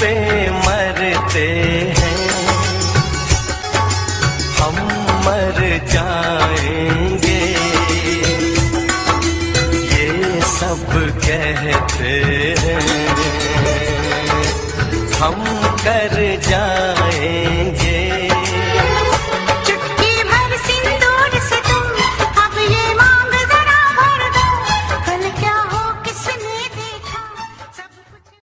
पे मरते हैं। हम मर जाएँगे। ये सब कहते हैं। हम कर जाएँगे